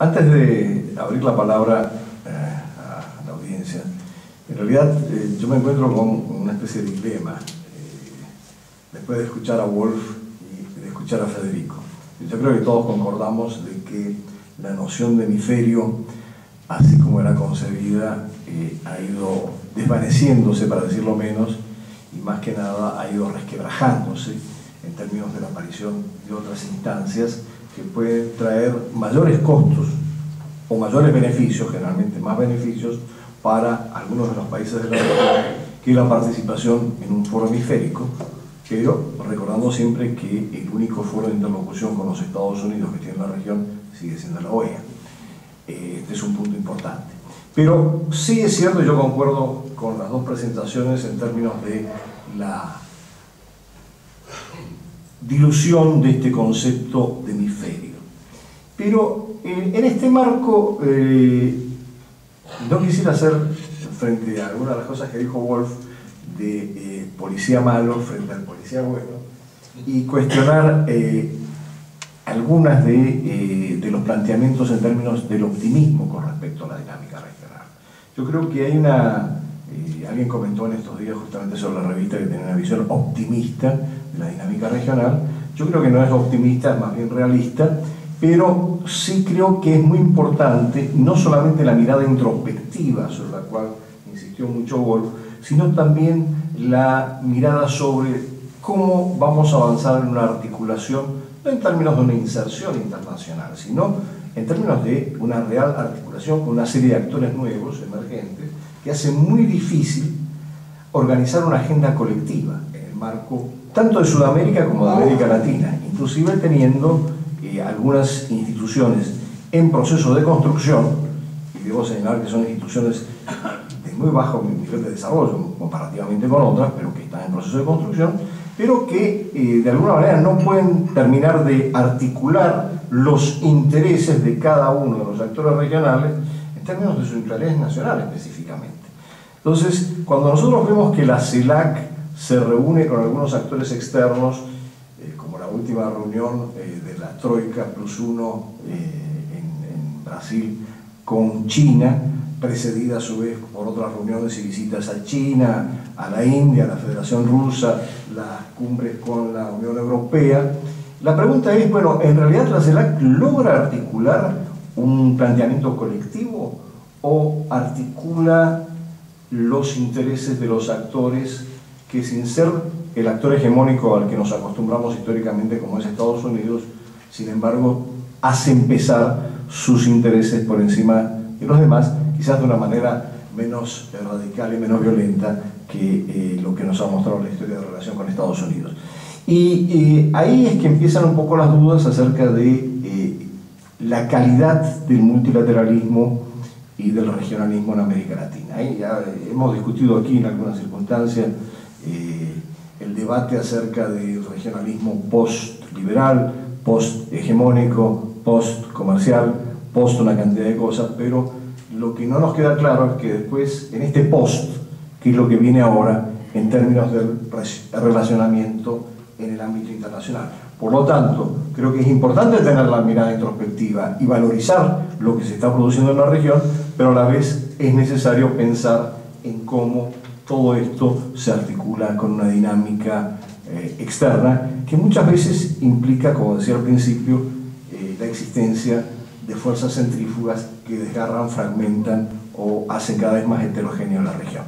Antes de abrir la palabra eh, a la audiencia, en realidad eh, yo me encuentro con una especie de dilema eh, después de escuchar a Wolf y de escuchar a Federico. Yo creo que todos concordamos de que la noción de hemisferio, así como era concebida, ha ido desvaneciéndose, para decirlo menos, y más que nada ha ido resquebrajándose en términos de la aparición de otras instancias que pueden traer mayores costos o mayores beneficios, generalmente más beneficios, para algunos de los países de la región que la participación en un foro hemisférico, pero recordando siempre que el único foro de interlocución con los Estados Unidos que tiene la región sigue siendo la OEA. Este es un punto importante. Pero sí es cierto, yo concuerdo con las dos presentaciones en términos de la dilución de este concepto de hemisferio. Pero eh, en este marco eh, no quisiera hacer, frente a algunas de las cosas que dijo Wolf, de eh, policía malo frente al policía bueno, y cuestionar algunas de, de, los planteamientos en términos del optimismo con respecto a la dinámica regional. Yo creo que hay una, alguien comentó en estos días justamente sobre la revista que tiene una visión optimista de la dinámica regional. Yo creo que no es optimista, es más bien realista, pero sí creo que es muy importante no solamente la mirada introspectiva sobre la cual insistió mucho Wolf, sino también la mirada sobre cómo vamos a avanzar en una articulación, no en términos de una inserción internacional, sino en términos de una real articulación con una serie de actores nuevos, emergentes, que hace muy difícil organizar una agenda colectiva en el marco tanto de Sudamérica como de América Latina, inclusive teniendo eh, algunas instituciones en proceso de construcción, y debo señalar que son instituciones de muy bajo nivel de desarrollo comparativamente con otras, pero que están en proceso de construcción, pero que eh, de alguna manera no pueden terminar de articular los intereses de cada uno de los actores regionales en términos de su interés nacional específicamente. Entonces, cuando nosotros vemos que la CELAC se reúne con algunos actores externos, eh, como la última reunión eh, de la Troika Plus Uno eh, en, Brasil con China, precedida a su vez por otras reuniones y visitas a China, a la India, a la Federación Rusa, las cumbres con la Unión Europea. La pregunta es, bueno, ¿en realidad la CELAC logra articular un planteamiento colectivo o articula los intereses de los actores que sin ser el actor hegemónico al que nos acostumbramos históricamente como es Estados Unidos, sin embargo, hace empezar sus intereses por encima de los demás, quizás de una manera menos radical y menos violenta que eh, lo que nos ha mostrado la historia de relación con Estados Unidos. Y eh, ahí es que empiezan un poco las dudas acerca de eh, la calidad del multilateralismo y del regionalismo en América Latina. Ahí ya hemos discutido aquí en algunas circunstancias eh, el debate acerca del regionalismo post-liberal, post-hegemónico, post-comercial, post una cantidad de cosas, pero lo que no nos queda claro es que después, en este post, que es lo que viene ahora en términos del relacionamiento en el ámbito internacional. Por lo tanto, creo que es importante tener la mirada introspectiva y valorizar lo que se está produciendo en la región, pero a la vez es necesario pensar en cómo todo esto se articula con una dinámica eh, externa que muchas veces implica, como decía al principio, eh, la existencia de fuerzas centrífugas que desgarran, fragmentan o hacen cada vez más heterogénea la región.